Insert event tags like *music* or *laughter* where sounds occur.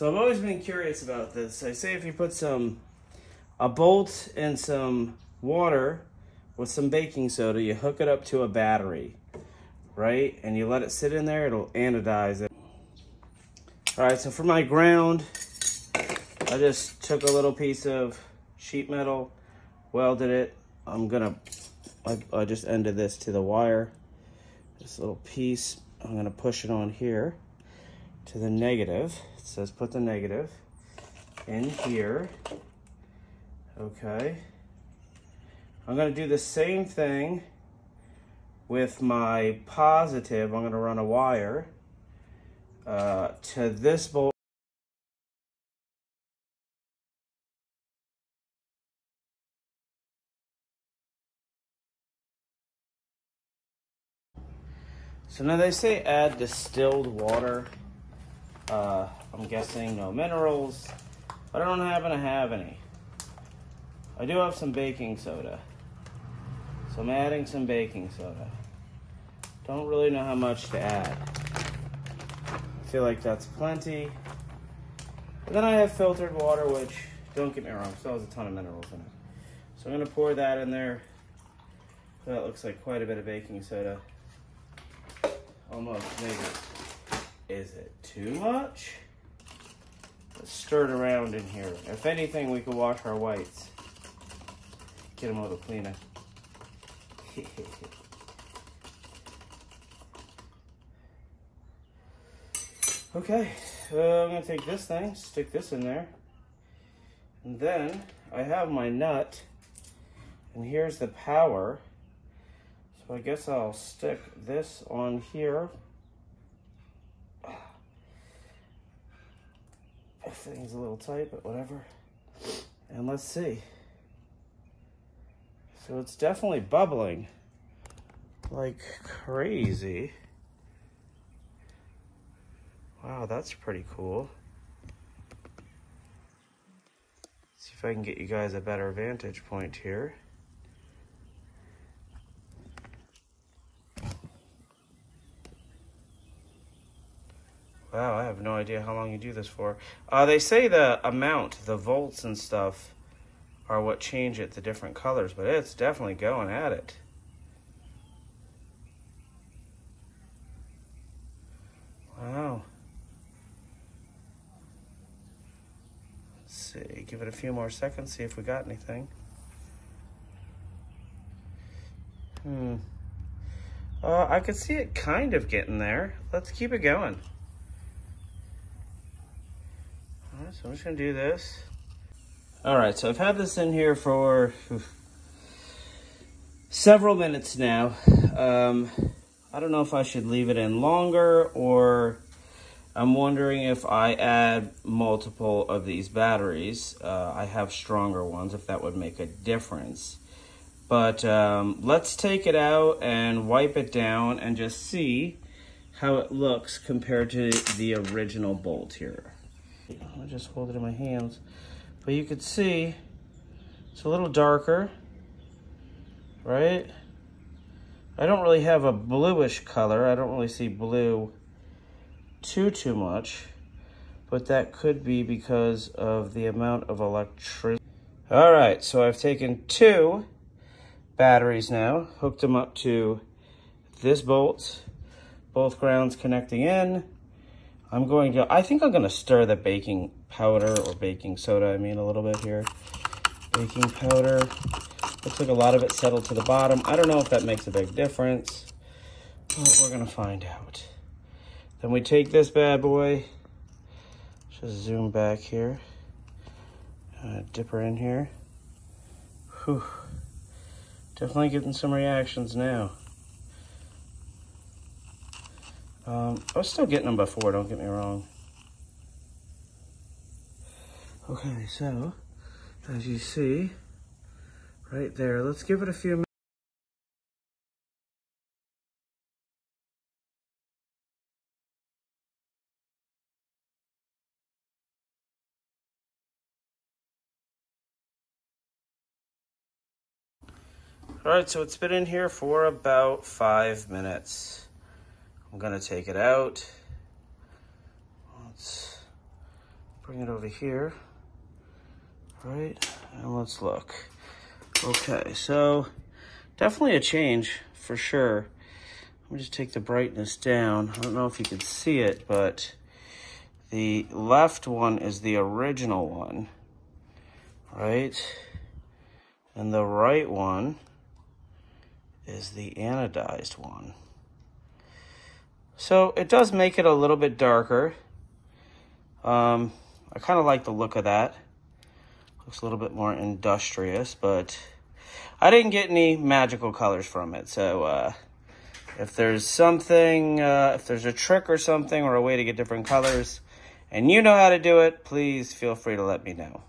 So I've always been curious about this. I say if you put some, a bolt and some water with some baking soda, you hook it up to a battery, right? And you let it sit in there, it'll anodize it. All right, so for my ground, I just took a little piece of sheet metal, welded it. I'm gonna, I, I just ended this to the wire. This little piece, I'm gonna push it on here to the negative. It says put the negative in here. Okay. I'm gonna do the same thing with my positive. I'm gonna run a wire uh, to this bolt. So now they say add distilled water. Uh, I'm guessing no minerals, I don't happen to have any. I do have some baking soda. So I'm adding some baking soda. Don't really know how much to add. I feel like that's plenty. And then I have filtered water, which, don't get me wrong, still has a ton of minerals in it. So I'm gonna pour that in there. That looks like quite a bit of baking soda. Almost, maybe. Is it too much? Let's stir it around in here. If anything, we could wash our whites. Get them a little cleaner. *laughs* okay, so I'm gonna take this thing, stick this in there. And then I have my nut, and here's the power. So I guess I'll stick this on here. Everything's a little tight, but whatever. And let's see. So it's definitely bubbling like crazy. Wow, that's pretty cool. see if I can get you guys a better vantage point here. Wow, I have no idea how long you do this for. Uh, they say the amount, the volts and stuff, are what change it to different colors, but it's definitely going at it. Wow. Let's see, give it a few more seconds, see if we got anything. Hmm. Uh, I could see it kind of getting there. Let's keep it going. So I'm just gonna do this. All right, so I've had this in here for several minutes now. Um, I don't know if I should leave it in longer or I'm wondering if I add multiple of these batteries. Uh, I have stronger ones, if that would make a difference. But um, let's take it out and wipe it down and just see how it looks compared to the original bolt here. I just hold it in my hands. But you can see it's a little darker, right? I don't really have a bluish color. I don't really see blue too, too much. But that could be because of the amount of electricity. All right, so I've taken two batteries now, hooked them up to this bolt, both grounds connecting in. I'm going to, I think I'm going to stir the baking powder or baking soda, I mean, a little bit here. Baking powder. Looks like a lot of it settled to the bottom. I don't know if that makes a big difference, but we're going to find out. Then we take this bad boy, just zoom back here, uh, dip her in here. Whew. Definitely getting some reactions now. Um, I was still getting them before, don't get me wrong. Okay, so, as you see, right there, let's give it a few minutes. All right, so it's been in here for about five minutes. I'm gonna take it out. Let's bring it over here. All right, and let's look. Okay, so definitely a change for sure. Let me just take the brightness down. I don't know if you can see it, but the left one is the original one, right? And the right one is the anodized one. So it does make it a little bit darker. Um, I kind of like the look of that. Looks a little bit more industrious, but I didn't get any magical colors from it. So uh, if there's something, uh, if there's a trick or something or a way to get different colors, and you know how to do it, please feel free to let me know.